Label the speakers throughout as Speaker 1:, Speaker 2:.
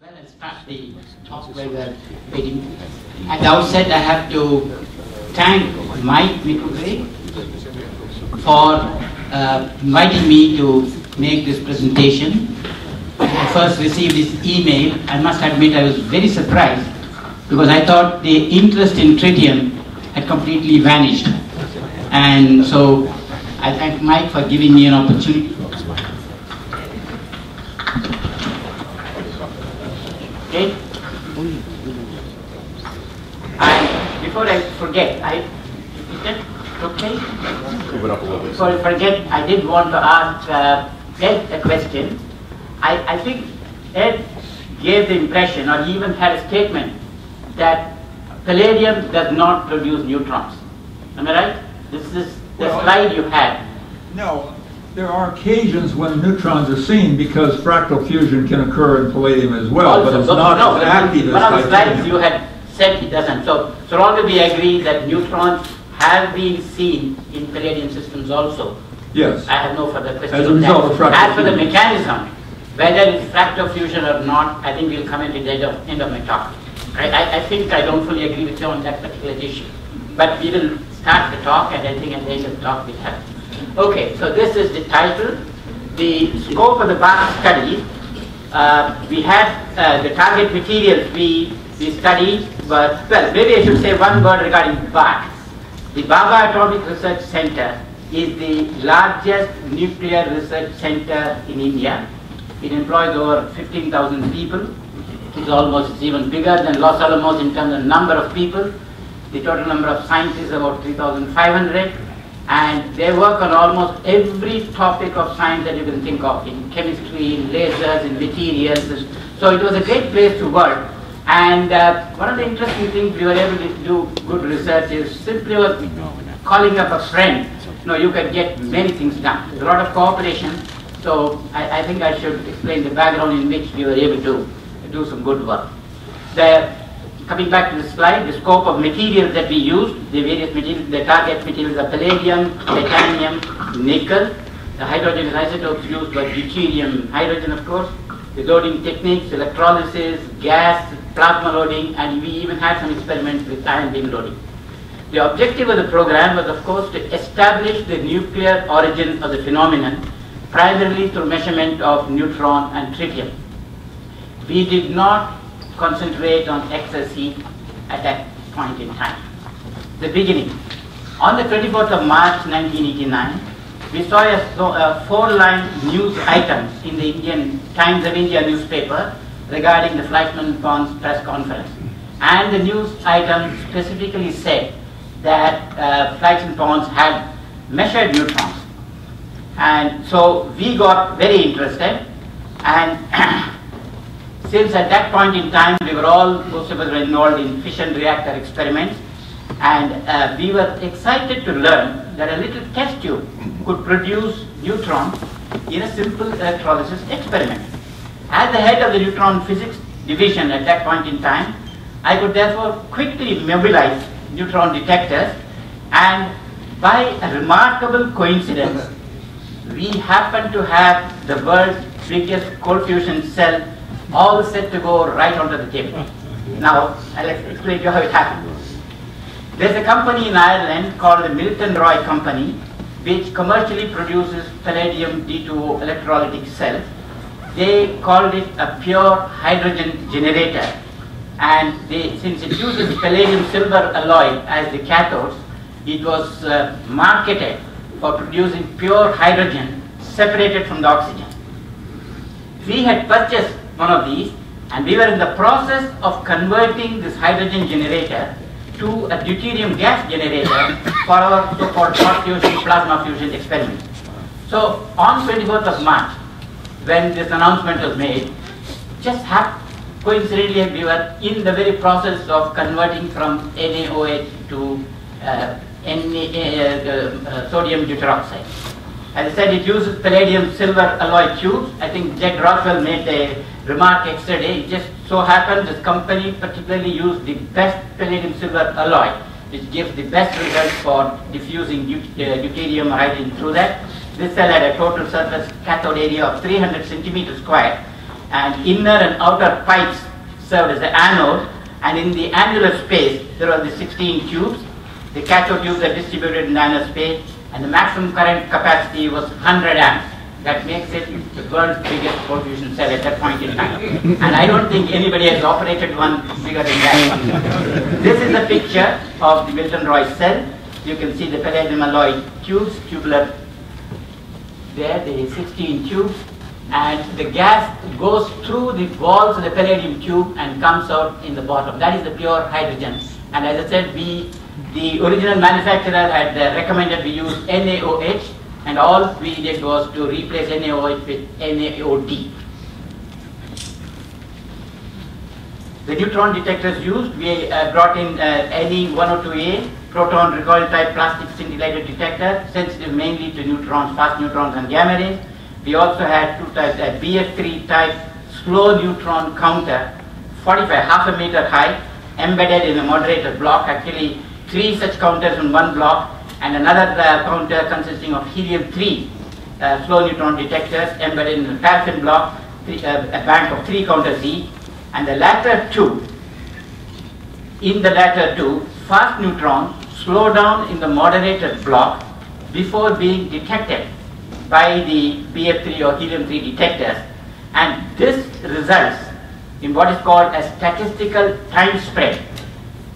Speaker 1: Well, I'll start the talk. At the outset, I have to thank Mike McKubre for uh, inviting me to make this presentation. When I first received this email, I must admit I was very surprised because I thought the interest in tritium had completely vanished. And so I thank Mike for giving me an opportunity. Okay? And before I forget, I is that okay?
Speaker 2: Move it up a little bit.
Speaker 1: Before I forget, I did want to ask uh, Ed a question. I, I think Ed gave the impression, or he even had a statement, that palladium does not produce neutrons. Am I right? This is the
Speaker 3: Well,
Speaker 1: slide you had.
Speaker 3: No, there are occasions when neutrons are seen because fractal fusion can occur in palladium as well, but it's
Speaker 1: so-
Speaker 3: not
Speaker 1: no,
Speaker 3: as active as
Speaker 1: One of the slides you had said it doesn't. So, so long as we agree that neutrons have been seen in palladium systems also,
Speaker 3: Yes,
Speaker 1: I have no further questions.
Speaker 3: As a result of fractal
Speaker 1: As for the mechanism, whether it's fractal fusion or not, I think we'll come into the end of, end of my talk. I, I, I think I don't fully agree with you on that particular issue. But we will start the talk and I think at the end of the talk we'll have. Okay, so this is the title. The scope of the BARC study, uh, we had uh, the target materials we, we studied, but, well, maybe I should say one word regarding BARC. The Bhabha Atomic Research Center is the largest nuclear research center in India. It employs over 15,000 people. It's almost even bigger than Los Alamos in terms of number of people. The total number of scientists is about 3,500. And they work on almost every topic of science that you can think of, in chemistry, in lasers, in materials. So it was a great place to work. And uh, one of the interesting things we were able to do good research is simply was calling up a friend. You know, you can get many things done. There's a lot of cooperation. So I, I think I should explain the background in which we were able to do some good work. The, coming back to the slide, the scope of materials that we used, the various materials, the target materials are palladium, titanium, nickel. The hydrogen isotopes used were deuterium, hydrogen of course, the loading techniques, electrolysis, gas, plasma loading, and we even had some experiments with ion beam loading. The objective of the program was, of course, to establish the nuclear origin of the phenomenon, primarily through measurement of neutron and tritium. We did not concentrate on heat at that point in time. The beginning. On the 24th of March 1989, we saw a, a four-line news item in the Indian Times of India newspaper regarding the Fleischmann Pons press conference. And the news item specifically said that uh, Fleischmann Pons had measured neutrons. And so we got very interested and since at that point in time we were all, most of us were involved in fission reactor experiments and uh, we were excited to learn that a little test tube could produce neutrons in a simple electrolysis experiment. As the head of the neutron physics division at that point in time, I could therefore quickly mobilize neutron detectors and by a remarkable coincidence, we happen to have the world's biggest cold fusion cell all set to go right onto the table. Now, I'll explain to you how it happened. There's a company in Ireland called the Milton Roy Company, which commercially produces palladium D2O electrolytic cells. They called it a pure hydrogen generator. And they, since it uses palladium silver alloy as the cathodes, it was uh, marketed for producing pure hydrogen separated from the oxygen. We had purchased one of these and we were in the process of converting this hydrogen generator to a deuterium gas generator for our so-called hot fusion plasma fusion experiment. So on 24th of March, when this announcement was made, just happened, coincidentally we were in the very process of converting from NaOH to uh, Na, uh, uh, sodium deuteroxide. As I said, it uses palladium silver alloy tubes. I think Jed Rothwell made a remark yesterday. It just so happened this company particularly used the best palladium silver alloy, which gives the best results for diffusing deut- uh, deuterium hydrogen through that. This cell had a total surface cathode area of 300 centimeters square and inner and outer pipes served as the anode, and in the annular space, there were the 16 tubes. The cathode tubes are distributed in annular space, and the maximum current capacity was 100 amps. That makes it the world's biggest fusion cell at that point in time. And I don't think anybody has operated one bigger than that. this is a picture of the Milton Roy cell. You can see the palladium alloy tubes, tubular there, the 16 tubes, and the gas goes through the walls of the palladium tube and comes out in the bottom. That is the pure hydrogen. And as I said, we, the original manufacturer had uh, recommended we use NaOH, and all we did was to replace NaOH with NaOD. The neutron detectors used, we uh, brought in uh, NE102A, proton recoil type plastic scintillator detector, sensitive mainly to neutrons, fast neutrons and gamma rays. We also had two types, a BF3 type slow neutron counter, 45, half a meter high, embedded in a moderator block, actually three such counters in one block, and another uh, counter consisting of helium-3 uh, slow neutron detectors embedded in a paraffin block, three, uh, a bank of three counters each, and the latter two, in the latter two, fast neutrons slow down in the moderated block before being detected by the BF3 or helium-3 detectors, and this results in what is called a statistical time spread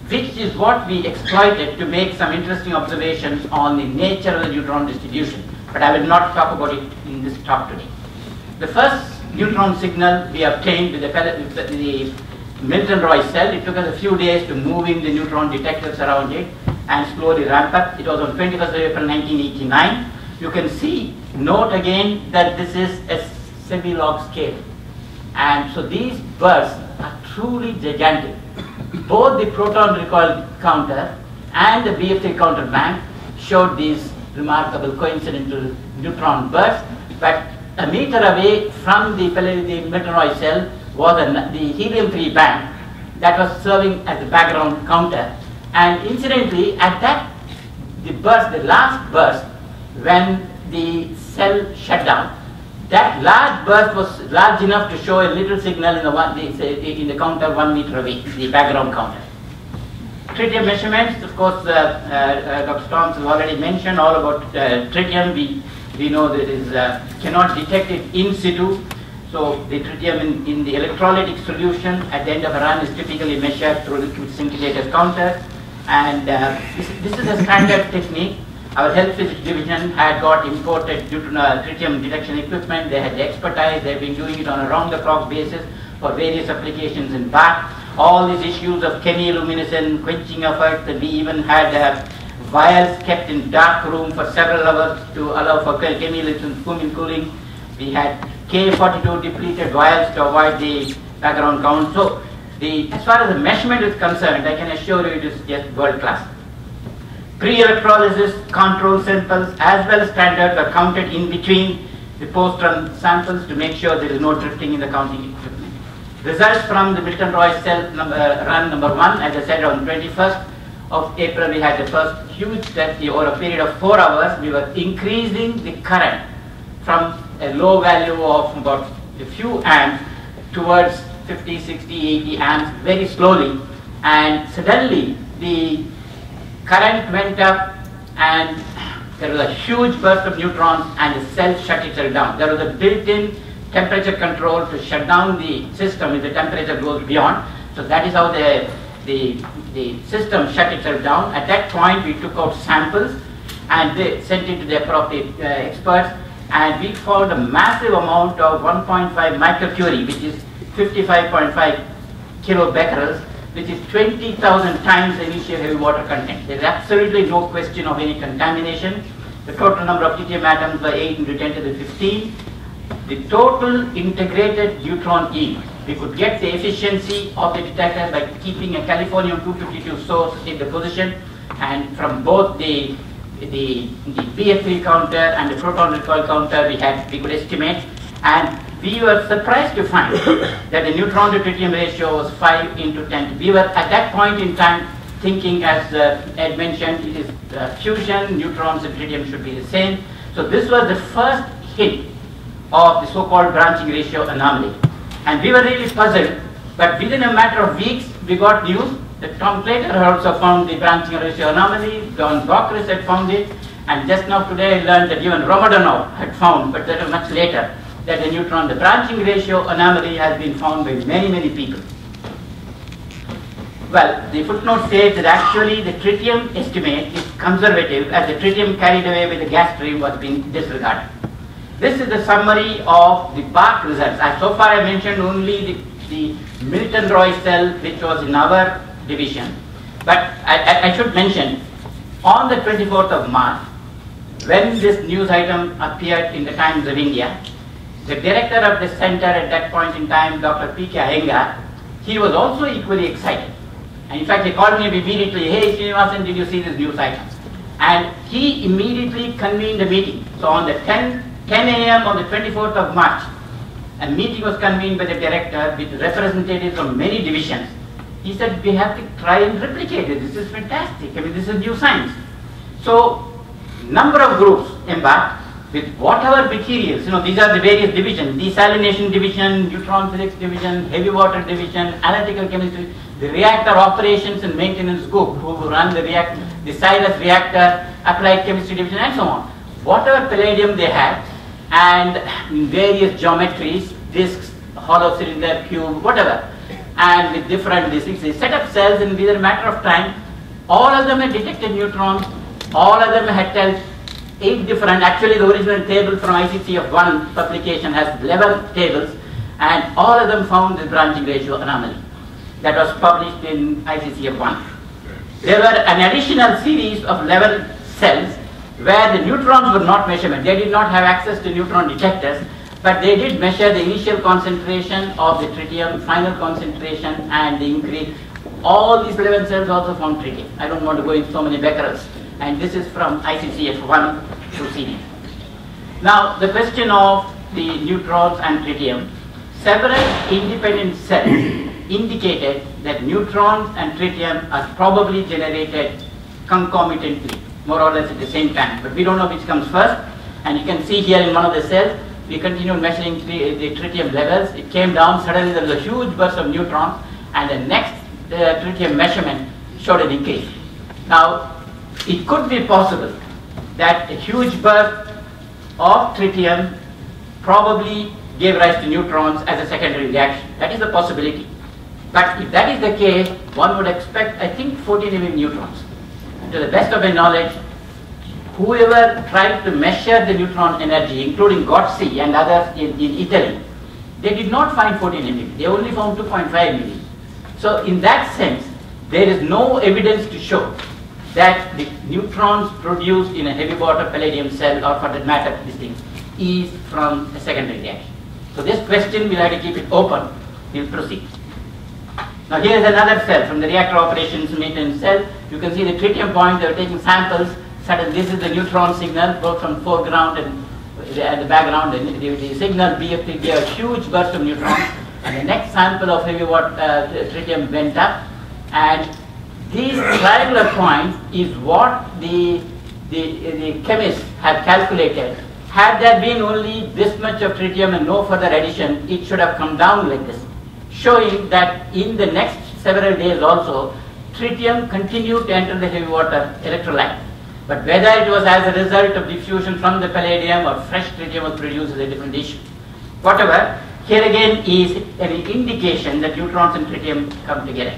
Speaker 1: which is what we exploited to make some interesting observations on the nature of the neutron distribution. But I will not talk about it in this talk today. The first neutron signal we obtained with the, the Milton Roy cell, it took us a few days to move in the neutron detectors around it and slowly ramp up. It was on 21st of April 1989. You can see, note again that this is a semi-log scale. And so these bursts are truly gigantic both the proton recoil counter and the BF3 counter bank showed these remarkable coincidental neutron bursts, but a meter away from the, the Milton cell was the helium-3 bank that was serving as the background counter. And incidentally, at that, the burst, the last burst, when the cell shut down, that large burst was large enough to show a little signal in the, one, in the counter one meter away, the background counter. Tritium measurements, of course, uh, uh, Dr. Storms has already mentioned all about uh, tritium. We, we know that is, uh, cannot detect it in situ. So the tritium in, in, the electrolytic solution at the end of a run is typically measured through liquid scintillators counter. And uh, this, this is a standard technique our health physics division had got imported tritium detection equipment. They had the expertise. They've been doing it on a round-the-clock basis for various applications in bath. All these issues of chemiluminescence, quenching effects, and we even had uh, vials kept in dark room for several hours to allow for chemiluminescence cooling. We had K42 depleted vials to avoid the background count. So, the, as far as the measurement is concerned, I can assure you it is just world class. Pre-electrolysis control samples as well as standards are counted in between the post-run samples to make sure there is no drifting in the counting equipment. Results from the Milton Roy cell number, uh, run number one, as I said on 21st of April we had the first huge study over a period of four hours. We were increasing the current from a low value of about a few amps towards 50, 60, 80 amps very slowly and suddenly the current went up and there was a huge burst of neutrons and the cell shut itself down. There was a built-in temperature control to shut down the system if the temperature goes beyond. So that is how the, the, the system shut itself down. At that point we took out samples and they sent it to the appropriate uh, experts and we found a massive amount of 1.5 microcurie which is 55.5 kilobecquerels which is 20,000 times the initial heavy water content. There is absolutely no question of any contamination. The total number of tritium atoms by 8 into 10 to the 15. The total integrated neutron yield. We could get the efficiency of the detector by keeping a californium-252 source in the position and from both the the, the BF3 counter and the proton recoil counter we had we could estimate and we were surprised to find that the neutron to tritium ratio was 5 into 10. We were at that point in time thinking as uh, Ed mentioned, it is uh, fusion, neutrons and tritium should be the same. So this was the first hint of the so-called branching ratio anomaly. And we were really puzzled, but within a matter of weeks, we got news that Tom Claytor had also found the branching ratio anomaly, John Bockris had found it, and just now today I learned that even Romodanov had found, but that was much later, that the neutron, the branching ratio anomaly has been found by many, many people. Well, the footnote says that actually the tritium estimate is conservative as the tritium carried away with the gas stream was being disregarded. This is the summary of the BARC results. I, so far I mentioned only the, the Milton Roy cell which was in our division. But I, I, I should mention, on the 24th of March, when this news item appeared in the Times of India, the director of the center at that point in time, Dr. P.K. Iyengar, he was also equally excited. And in fact, he called me immediately, hey Srinivasan, did you see this news item? And he immediately convened a meeting. So on the 10, 10 a.m. on the 24th of March, a meeting was convened by the director with representatives from many divisions. He said, we have to try and replicate it. This is fantastic. I mean, this is new science. So, number of groups embarked with whatever materials, you know, these are the various divisions, desalination division, neutron physics division, heavy water division, analytical chemistry, the reactor operations and maintenance group who run the reactor, the CIRUS reactor, applied chemistry division and so on. Whatever palladium they had and various geometries, disks, hollow cylinder, cube, whatever, and with different disks, they set up cells and within a matter of time, all of them had detected neutrons, all of them had told eight different, actually the original table from ICCF 1 publication has 11 tables. And all of them found the branching ratio anomaly. That was published in ICCF 1. There were an additional series of 11 cells where the neutrons were not measurement. They did not have access to neutron detectors, but they did measure the initial concentration of the tritium, final concentration and the increase. All these 11 cells also found tritium. I don't want to go into so many becquerels. And this is from ICCF 1 proceeding. Now, the question of the neutrons and tritium, several independent cells indicated that neutrons and tritium are probably generated concomitantly, more or less at the same time. But we don't know which comes first. And you can see here in one of the cells, we continued measuring the tritium levels. It came down, suddenly there was a huge burst of neutrons, and the next uh, tritium measurement showed an increase. Now, it could be possible that a huge burst of tritium probably gave rise to neutrons as a secondary reaction. That is a possibility. But if that is the case, one would expect, I think, 14 mm neutrons. And to the best of my knowledge, whoever tried to measure the neutron energy, including Gozzi and others in, in Italy, they did not find 14 mm. They only found 2.5 mm. So in that sense, there is no evidence to show that the neutrons produced in a heavy water palladium cell or for that matter this thing is from a secondary reaction. So this question we'll have to keep it open. We'll proceed. Now here is another cell from the reactor operations maintenance cell. You can see the tritium point, they are taking samples. Suddenly this is the neutron signal both from foreground and the, the background. The, the, the signal BF3 gave a huge burst of neutrons. And the next sample of heavy water uh, tritium went up and these triangular points is what the, the, the chemists have calculated. Had there been only this much of tritium and no further addition, it should have come down like this, showing that in the next several days also, tritium continued to enter the heavy water electrolyte. But whether it was as a result of diffusion from the palladium or fresh tritium was produced is a different issue. Whatever, here again is an indication that neutrons and tritium come together.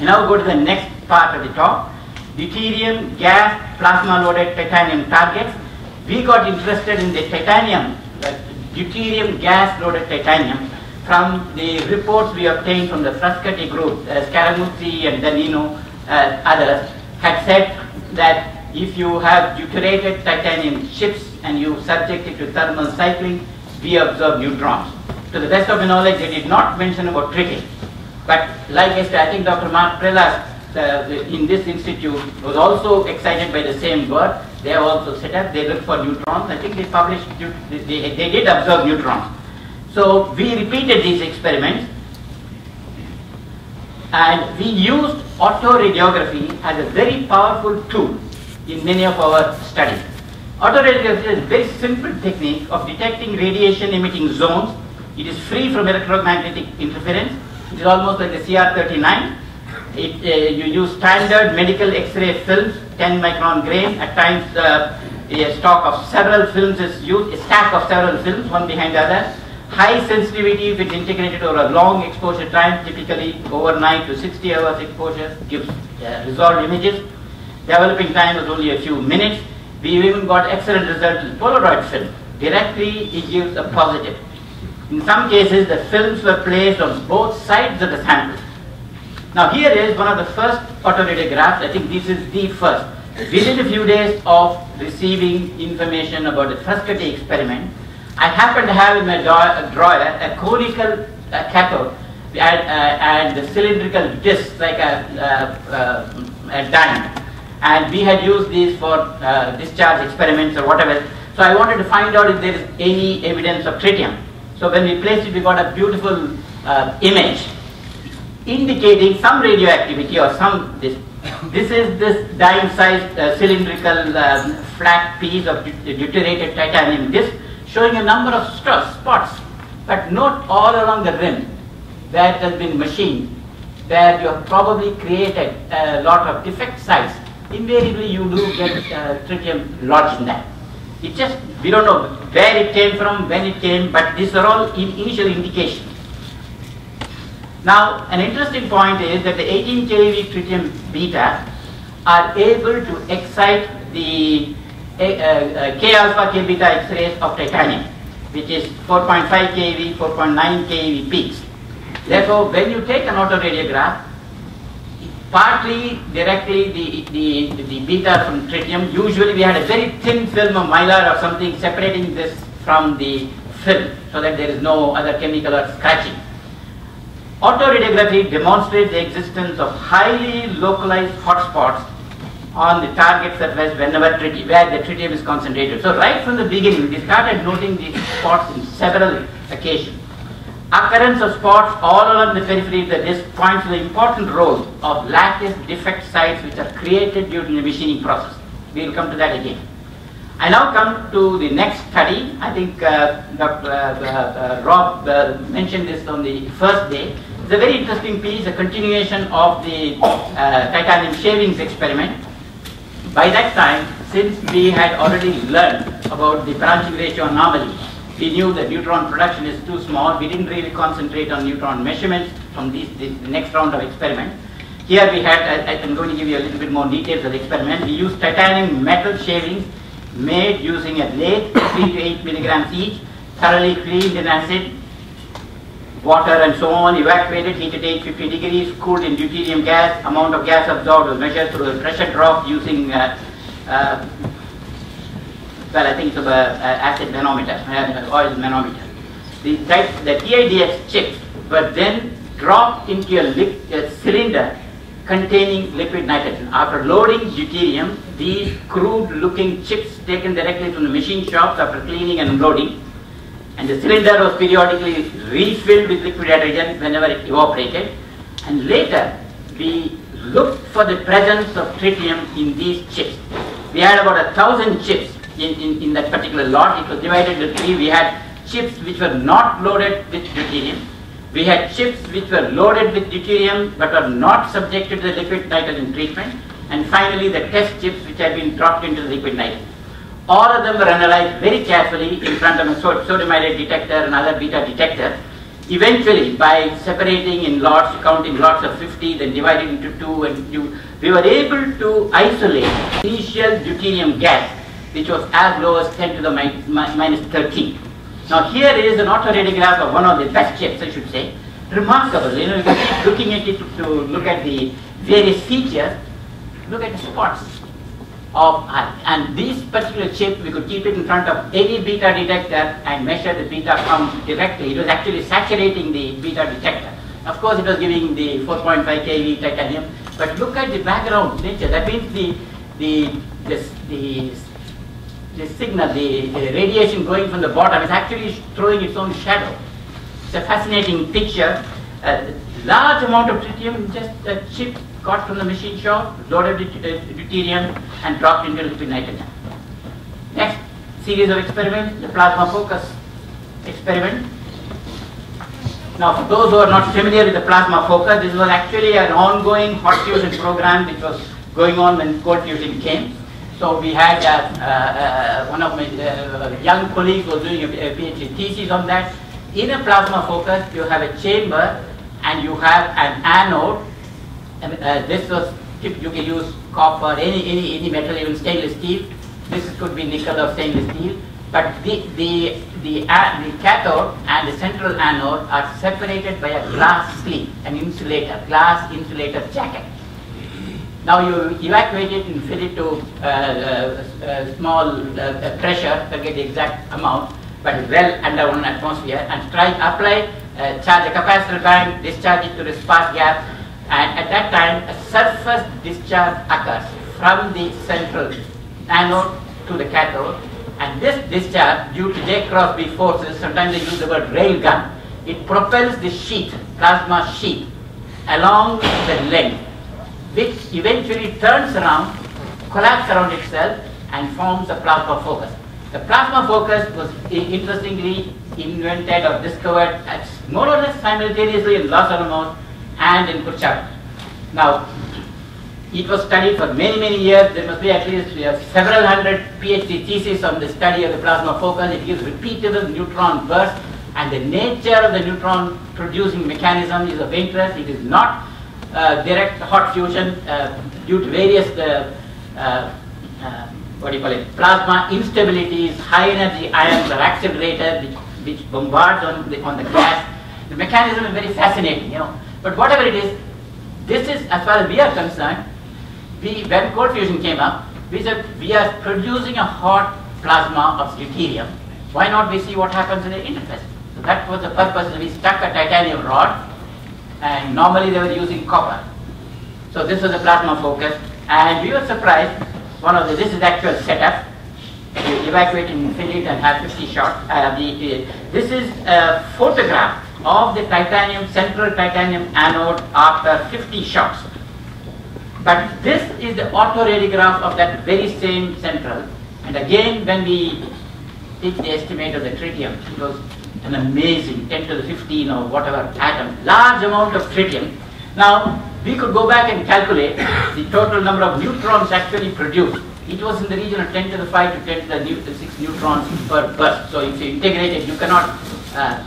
Speaker 1: Now go to the next part of the talk. Deuterium, gas, plasma loaded titanium targets. We got interested in the titanium, deuterium gas loaded titanium from the reports we obtained from the Frascati group, uh, Scaramuzzi and De Ninno, uh, others, had said that if you have deuterated titanium chips and you subject it to thermal cycling, we observe neutrons. To the best of my knowledge, they did not mention about tritium. But like I said, I think Dr. Mark Prelas uh, in this institute was also excited by the same word. They have also set up, they look for neutrons. I think they published, they, they did observe neutrons. So we repeated these experiments and we used autoradiography as a very powerful tool in many of our studies. Autoradiography is a very simple technique of detecting radiation emitting zones It is free from electromagnetic interference. It is almost like the CR39. It, uh, you use standard medical X-ray films, 10 micron grain. At times, uh, a stock of several films is used, a stack of several films, one behind the other. High sensitivity if it's integrated over a long exposure time, typically overnight to 60 hours exposure, gives uh, resolved images. Developing time was only a few minutes. We even got excellent results in Polaroid film. Directly, it gives a positive. In some cases, the films were placed on both sides of the sample. Now here is one of the first autoradiographs. I think this is the first. Within a few days of receiving information about the Frascati experiment, I happen to have in my drawer a conical uh, cathode and, uh, and cylindrical disc like a, uh, uh a diamond. And we had used these for uh, discharge experiments or whatever. So I wanted to find out if there is any evidence of tritium. So when we placed it, we got a beautiful uh, image indicating some radioactivity or some this. This is this dime-sized uh, cylindrical um, flat piece of deuterated titanium disc showing a number of spots, but not all along the rim where it has been machined, where you have probably created a lot of defect sites. Invariably, you do get uh, tritium lodged in that. It just, we don't know where it came from, when it came, but these are all in initial indications. Now, an interesting point is that the 18 keV tritium beta are able to excite the uh, uh, K alpha K beta X-rays of titanium, which is 4.5 keV, 4.9 keV peaks. Therefore, when you take an autoradiograph, partly directly the, the, the beta from tritium. Usually we had a very thin film of mylar or something separating this from the film so that there is no other chemical or scratching. Autoradiography demonstrates the existence of highly localized hotspots on the target surface whenever where the tritium is concentrated. So right from the beginning, we started noting these spots in several occasions. Occurrence of spots all along the periphery of the disk points to the important role of lattice defect sites which are created during the machining process. We will come to that again. I now come to the next study. I think uh, Dr. Uh, uh, Rob uh, mentioned this on the first day. It's a very interesting piece, a continuation of the uh, titanium shavings experiment. By that time, since we had already learned about the branching ratio anomaly, we knew that neutron production is too small. We didn't really concentrate on neutron measurements from the next round of experiment. Here we had, I, am going to give you a little bit more details of the experiment. We used titanium metal shavings made using a lathe, 3 to 8 milligrams each, thoroughly cleaned in acid, water and so on, evacuated, heated 850 degrees, cooled in deuterium gas, amount of gas absorbed was measured through a pressure drop using uh, uh, well, I think it's a uh, acid manometer, uh, oil manometer. The, type, the TIDX chips were then dropped into a, a cylinder containing liquid nitrogen. After loading deuterium, these crude looking chips taken directly from the machine shops after cleaning and unloading, and the cylinder was periodically refilled with liquid hydrogen whenever it evaporated, and later we looked for the presence of tritium in these chips. We had about a thousand chips in, in, in that particular lot. It was divided into three. We had chips which were not loaded with deuterium. We had chips which were loaded with deuterium but were not subjected to the liquid nitrogen treatment. And finally, the test chips which had been dropped into the liquid nitrogen. All of them were analyzed very carefully in front of a sodium iodide detector and other beta detector. Eventually, by separating in lots, counting lots of 50, then dividing into two, and we were able to isolate initial deuterium gas which was as low as 10 to the mi mi minus 13. Now here is an autoradiograph of one of the best chips, I should say. Remarkable, you know, you keep looking at it to, to look at the various features, look at the spots of uh, and this particular chip we could keep it in front of any beta detector and measure the beta count directly. It was actually saturating the beta detector. Of course it was giving the 4.5 keV titanium, but look at the background nature. That means the the the, the the signal, the, the, radiation going from the bottom is actually throwing its own shadow. It's a fascinating picture. A large amount of tritium, just a chip got from the machine shop, loaded deuterium and dropped into liquid nitrogen. Next series of experiments, the plasma focus experiment. Now, for those who are not familiar with the plasma focus, this was actually an ongoing hot fusion program which was going on when cold fusion came. So we had uh, uh, one of my uh, young colleagues was doing a PhD thesis on that. In a plasma focus, you have a chamber and you have an anode. Uh, this was you can use copper, any any any metal, even stainless steel. This could be nickel or stainless steel. But the the the, uh, the cathode and the central anode are separated by a glass sleeve, an insulator, glass insulator jacket. Now you evacuate it and fill it to uh, uh, uh small uh, pressure, forget the exact amount, but well under one atmosphere, and try apply, uh, charge a capacitor bank, discharge it to the spark gap, and at that time a surface discharge occurs from the central anode to the cathode, and this discharge, due to J cross B forces, sometimes they use the word rail gun, it propels the sheet, plasma sheet, along the length which eventually turns around, collapses around itself and forms a plasma focus. The plasma focus was interestingly invented or discovered at more or less simultaneously in Los Alamos and in Kurchatov. Now, it was studied for many, many years. There must be at least several hundred PhD theses on the study of the plasma focus. It gives repeatable neutron bursts and the nature of the neutron producing mechanism is of interest. It is not uh, direct hot fusion uh, due to various uh, what do you call it plasma instabilities, high energy ions are accelerated which, which bombards on the, on the gas. The mechanism is very fascinating, you know. But whatever it is, this is as far as we are concerned. We when cold fusion came up, we said we are producing a hot plasma of deuterium. Why not we see what happens in the interface? So that was the purpose. We stuck a titanium rod and normally they were using copper. So this was a plasma focus and we were surprised, one of the, this is the actual setup, you evacuate in infinite and have 50 shots. Uh, the, uh, this is a photograph of the titanium, central titanium anode after 50 shots. But this is the autoradiograph of that very same central. And again, when we did the estimate of the tritium, it was an amazing 10 to the 15 or whatever atom, large amount of tritium. Now, we could go back and calculate the total number of neutrons actually produced. It was in the region of 10 to the 5 to 10 to the 6 neutrons per burst. So if you integrate it, you cannot uh,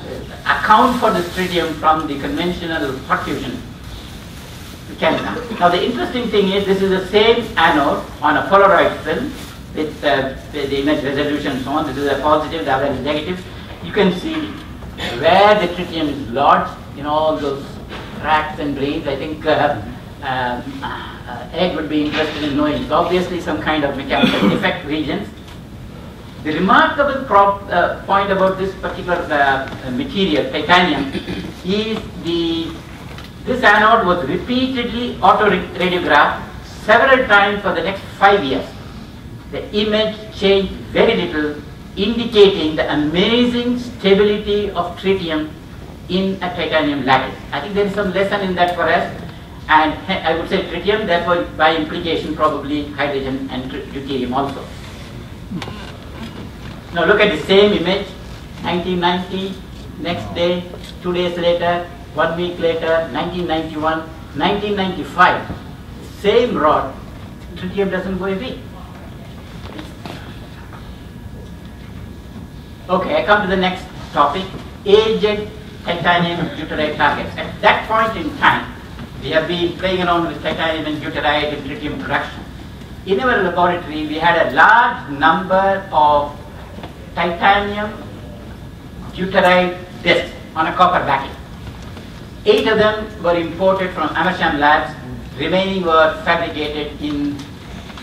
Speaker 1: account for this tritium from the conventional hot fusion mechanism. Now the interesting thing is this is the same anode on a Polaroid film with, uh, the image resolution and so on. This is a positive, the other is negative you can see where the tritium is lodged in all those cracks and bleeds. I think uh, uh, uh, Ed would be interested in knowing. It's obviously some kind of mechanical defect regions. The remarkable uh, point about this particular uh, material, titanium, is the this anode was repeatedly auto-radiographed several times for the next five years. The image changed very little indicating the amazing stability of tritium in a titanium lattice. I think there is some lesson in that for us and I would say tritium, therefore by implication probably hydrogen and deuterium also. Now look at the same image, 1990, next day, two days later, one week later, 1991, 1995, same rod, tritium doesn't go away. Okay, I come to the next topic, aged titanium deuteride targets. At that point in time, we have been playing around with titanium and deuteride and tritium production. In our laboratory, we had a large number of titanium deuteride discs on a copper backing. Eight of them were imported from Amersham Labs, remaining were fabricated in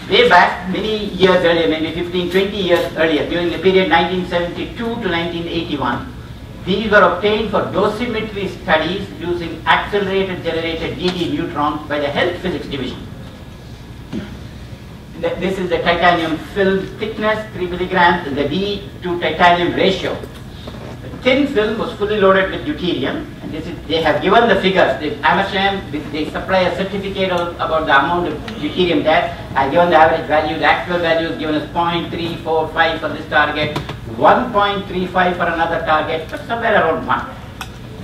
Speaker 1: way back many years earlier, maybe 15, 20 years earlier, during the period 1972 to 1981. These were obtained for dosimetry studies using accelerated generated DD neutrons by the Health Physics Division. This is the titanium film thickness, 3 milligrams, the D to titanium ratio. The thin film was fully loaded with deuterium this is, they have given the figures. The Amersham, they supply a certificate of, about the amount of deuterium there. I given the average value. The actual value is given as 0.345 for this target, 1.35 for another target, but somewhere around 1.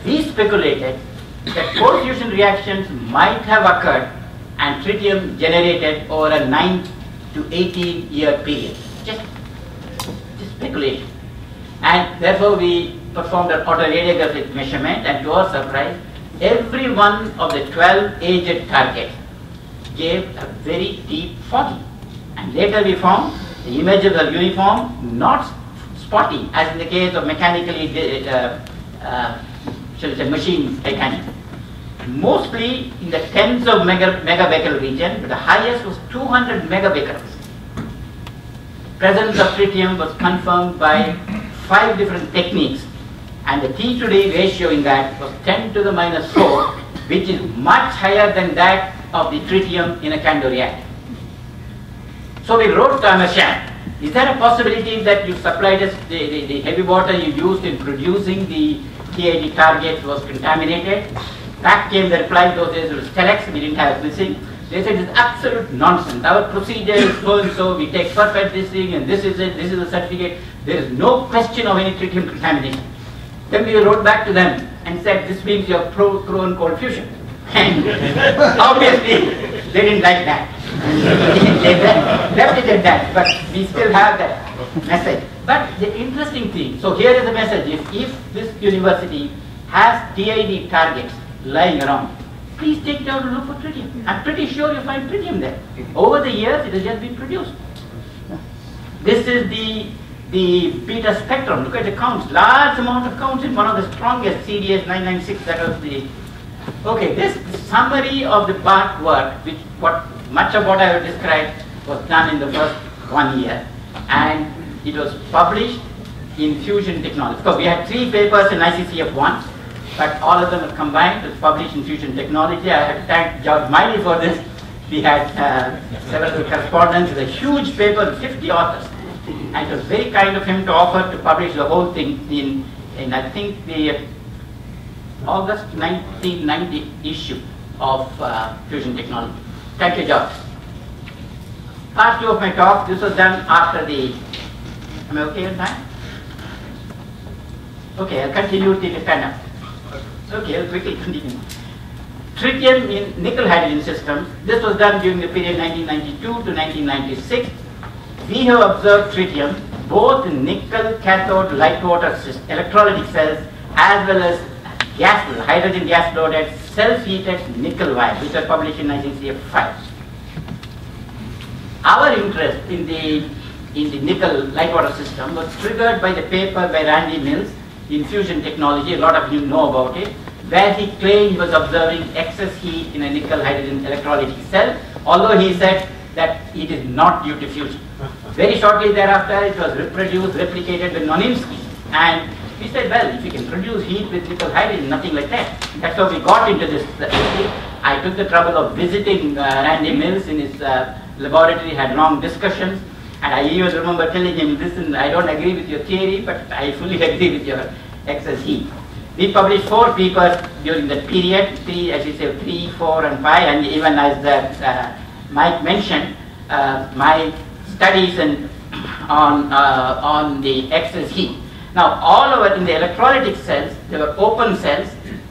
Speaker 1: we speculated that cold fusion reactions might have occurred and tritium generated over a 9 to 18 year period. Just, just speculation. And therefore we performed an autoradiographic measurement and to our surprise, every one of the 12 aged targets gave a very deep foggy. And later we found the images are uniform, not spotty, as in the case of mechanically, uh, uh, shall we say, machine mechanics. Mostly in the tens of mega, megabecquerel region, but the highest was 200 megabecquerels. Presence of tritium was confirmed by five different techniques, and the T to D ratio in that was 10 to the minus 4, which is much higher than that of the tritium in a CANDU reactor. So we wrote to Amersham, is there a possibility that you supplied us the, the, the, heavy water you used in producing the TID targets was contaminated? Back came the reply, those days it was telex, we didn't have missing. They said it's absolute nonsense. Our procedure is so and so, we take perfect this thing and this is it, this is the certificate. There is no question of any tritium contamination. Then we wrote back to them and said, this means you are pro, and cold fusion. And obviously, they didn't like that. they left it at that, but we still have that message. But the interesting thing, so here is the message, if, if this university has TID targets lying around, please take it out and look for tritium. I'm pretty sure you find tritium there. Over the years, it has just been produced. This is the the beta spectrum. Look at the counts. Large amount of counts in one of the strongest CDS 996. That was the okay. This summary of the BARC work, which what much of what I have described was done in the first one year, and it was published in fusion technology. So we had three papers in ICCF one, but all of them were combined. It was published in fusion technology. I have to thank George Miley for this. We had uh, several correspondents. It's a huge paper, 50 authors. And it was very kind of him to offer to publish the whole thing in, in I think, the August 1990 issue of uh, fusion technology. Thank you, George. Part two of my talk, this was done after the, am I okay on time? Okay, I'll continue till the panel. Okay, quickly continue. Tritium in nickel hydrogen systems, this was done during the period 1992 to 1996. We have observed tritium both in nickel cathode light water electrolytic cells as well as gas, hydrogen gas loaded self-heated nickel wire, which was published in 1905. Our interest in the in the nickel light water system was triggered by the paper by Randy Mills in fusion technology, a lot of you know about it, where he claimed he was observing excess heat in a nickel hydrogen electrolytic cell, although he said that it is not due to fusion. Very shortly thereafter, it was reproduced, replicated with Noninski, and he said, well, if you can produce heat with nickel hydrogen, nothing like that. That's how we got into this. I took the trouble of visiting uh, Randy Mills in his uh, laboratory, had long discussions, and I even remember telling him, listen, I don't agree with your theory, but I fully agree with your excess heat. We published four papers during that period, three, as you say, three, four, and five, and even as that uh, Mike mentioned, uh, my studies and on uh, on the excess heat. Now, all over in the electrolytic cells, they were open cells.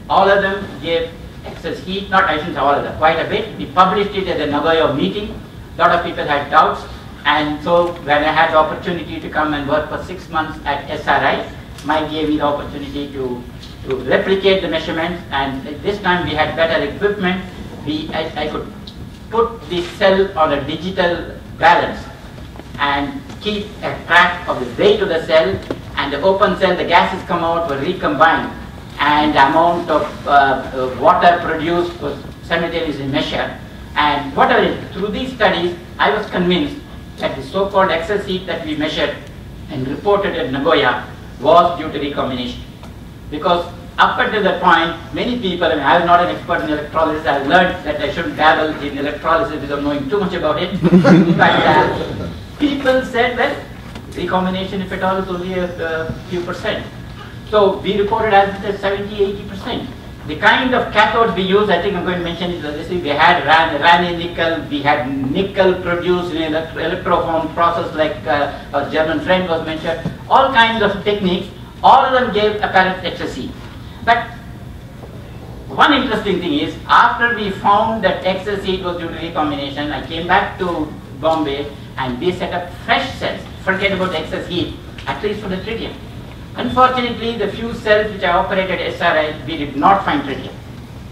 Speaker 1: All of them gave excess heat, not I shouldn't say all of them, quite a bit. We published it at the Nagoya meeting. A lot of people had doubts. And so when I had the opportunity to come and work for six months at SRI, Mike gave me the opportunity to, to replicate the measurements. And this time we had better equipment. We, I, I could put the cell on a digital balance and keep a track of the weight of the cell and the open cell, the gases come out, were recombined, and the amount of uh, water produced was simultaneously measured. And whatever is, through these studies, I was convinced that the so-called excess heat that we measured and reported at Nagoya was due to recombination. Because up until that point, many people, I mean, I was not an expert in electrolysis, I learned that I shouldn't dabble in electrolysis without knowing too much about it. but uh, people said, well, recombination, if at all, is only a, a few percent. So we reported as much as 70, 80 percent. The kind of cathodes we use, I think I'm going to mention it we had ran, Raney nickel, we had nickel produced in an electroform process like uh, a German friend was mentioned, all kinds of techniques, all of them gave apparent excess heat. But one interesting thing is, after we found that excess heat was due to recombination, I came back to Bombay and we set up fresh cells. Forget about excess heat, at least for the tritium. Unfortunately, the few cells which I operated SRI, we did not find tritium.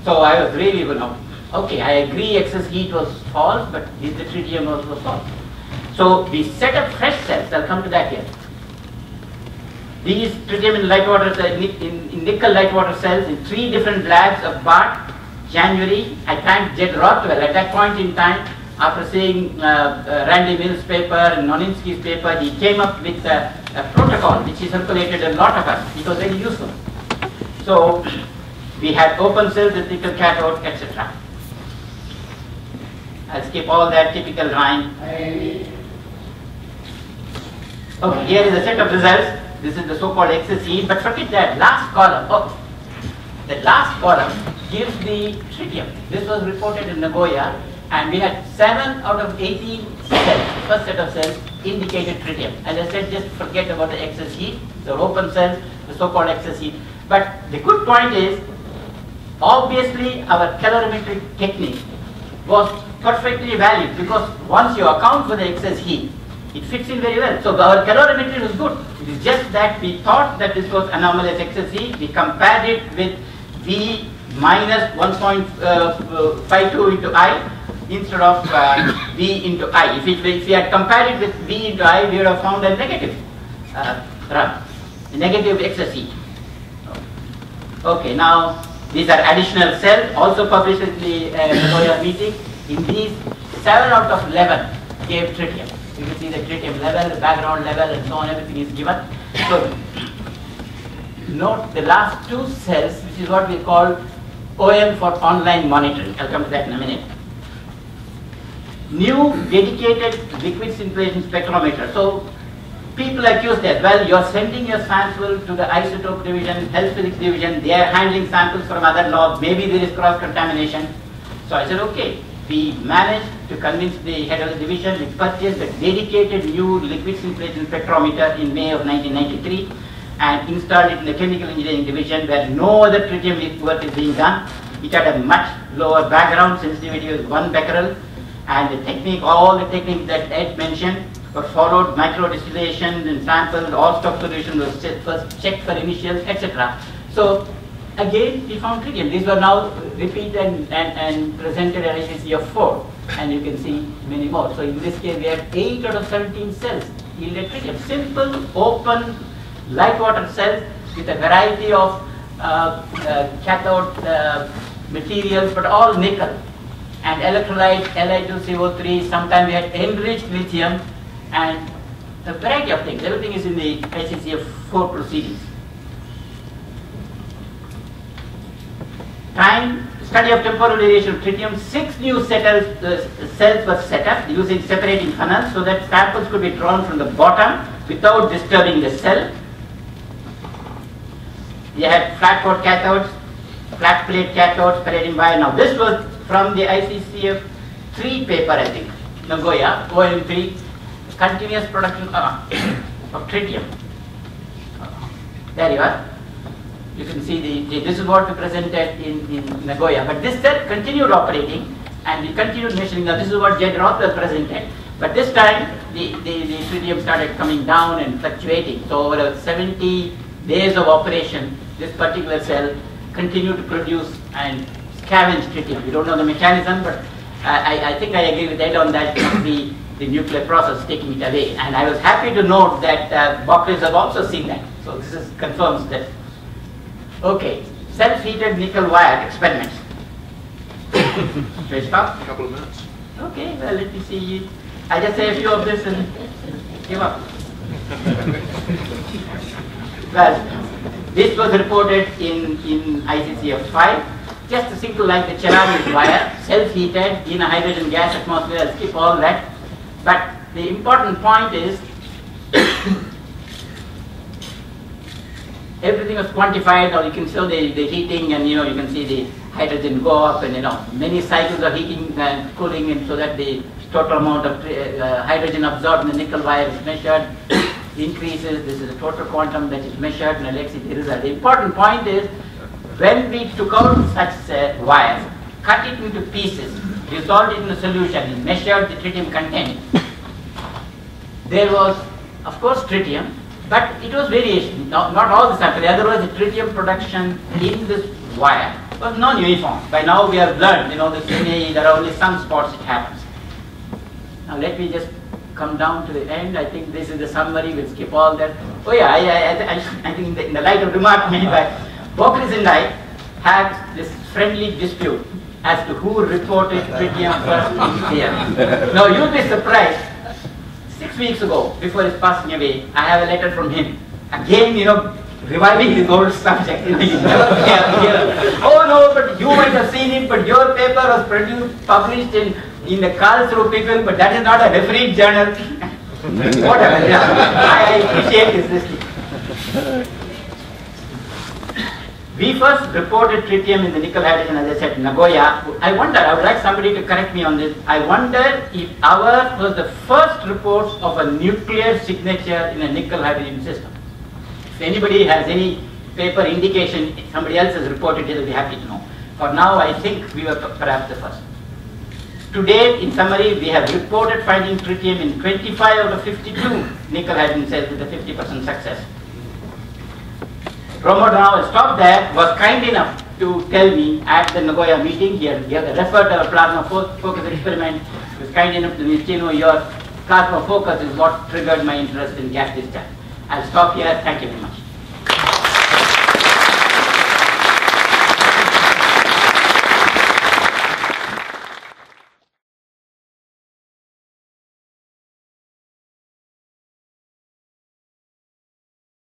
Speaker 1: So I was really, you know, okay, I agree excess heat was false, but is the tritium also false? So we set up fresh cells, I'll come to that here. These tritium in light water, in, in nickel light water cells in three different labs of BARC, January, I thanked Jed Rothwell at that point in time, after seeing uh, uh, Randy Mills' paper and Noninski's paper, he came up with a, a, protocol which he circulated a lot of us. It was very useful. So we had open cells with nickel cathode, etc. I'll skip all that typical line. Okay, here is a set of results. This is the so-called excess heat, but forget that last column. Oh, the last column gives the tritium. This was reported in Nagoya, and we had 7 out of 18 cells, first set of cells, indicated tritium. As I said, just forget about the excess heat, the open cells, the so-called excess heat. But the good point is, obviously our calorimetric technique was perfectly valid because once you account for the excess heat, it fits in very well. So our calorimetry was good. It is just that we thought that this was anomalous heat. We compared it with V minus 1.52 into I instead of uh, V into I. If, it, if we had compared it with V into I, we would have found a negative uh, run, a negative heat. Okay, now these are additional cells also published in the uh, meeting. In these, 7 out of 11 gave tritium. You can see the tritium level, the background level, and so on, everything is given. So, note the last two cells, which is what we call OM for online monitoring. I'll come to that in a minute. New dedicated liquid scintillation spectrometer. So, people accuse that, well, you're sending your sample to the isotope division, health physics division, they are handling samples from other labs, maybe there is cross-contamination. So I said, okay, we managed to convince the head of the division, we purchased a dedicated new liquid scintillation spectrometer in May of 1993 and installed it in the chemical engineering division where no other tritium work is being done. It had a much lower background sensitivity of 1 becquerel and the technique, all the techniques that Ed mentioned were followed, micro distillation and samples, all stock solution was first checked for initials, etc. So Again, we found tritium. These were now repeated and, and, and presented at ICCF 4. And you can see many more. So in this case, we had 8 out of 17 cells yielded tritium. Simple, open, light water cells with a variety of uh, uh, cathode uh, materials, but all nickel. And electrolyte, Li2CO3, sometimes we had enriched lithium, and a variety of things. Everything is in the ICCF 4 proceedings. Time study of temporal variation of tritium, six new cells, uh, cells were set up using separating funnels so that samples could be drawn from the bottom without disturbing the cell. We had flat port cathodes, flat plate cathodes parading by. Now this was from the ICCF 3 paper I think, Nagoya, OM3, continuous production uh, of tritium. There you are you can see the, the, this is what we presented in, in Nagoya. But this cell continued operating and we continued measuring. Now this is what Jed Rothwell presented. But this time the, the, the tritium started coming down and fluctuating. So over 70 days of operation, this particular cell continued to produce and scavenge tritium. We don't know the mechanism, but I, I think I agree with Ed on that. the, the nuclear process taking it away. And I was happy to note that uh, have also seen that. So this is, confirms that Okay, self-heated nickel wire experiments. Should I stop?
Speaker 2: A couple of minutes.
Speaker 1: Okay, well, let me see. I just say a few of this and give up. well, this was reported in, in ICCF 5. Just a simple like the Chernobyl wire, self-heated in a hydrogen gas atmosphere. I'll skip all that. But the important point is everything was quantified. Or you can show the, the heating and you know you can see the hydrogen go up and you know many cycles of heating and cooling and so that the total amount of uh, hydrogen absorbed in the nickel wire is measured increases. This is the total quantum that is measured and see the result the important point is when we took out such uh, wires, cut it into pieces, dissolved it in a solution, measured the tritium content, there was, of course, tritium, but it was variation. Not, not all the sample. Otherwise, the tritium production in this wire was non-uniform. By now, we have learned, you know, this there are only some spots it happens. Now, let me just come down to the end. I think this is the summary. We'll skip all that. Oh yeah, I, I, I, I think in the, in the light of remark made by Bockris and I had this friendly dispute as to who reported tritium first here. Now, you'll be surprised six weeks ago, before his passing away, I have a letter from him. Again, you know, reviving his old subject. oh no, but you might have seen it, but your paper was produced, published in, in the Karlsruhe people, but that is not a refereed journal. Whatever, yeah. I appreciate his listening. We first reported tritium in the nickel hydrogen, as I said, Nagoya. I wonder, I would like somebody to correct me on this. I wonder if ours was the first reports of a nuclear signature in a nickel hydrogen system. If anybody has any paper indication, somebody else has reported it, I'll be happy to know. For now, I think we were perhaps the first. To date, in summary, we have reported finding tritium in 25 out of 52 nickel hydrogen cells with a 50% success. Rao stopped there, was kind enough to tell me at the Nagoya meeting, here, he had referred to a plasma focus experiment, was kind enough to say, you know, your plasma focus is what triggered my interest in gas discharge. I'll stop here, thank you very much.